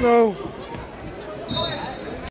So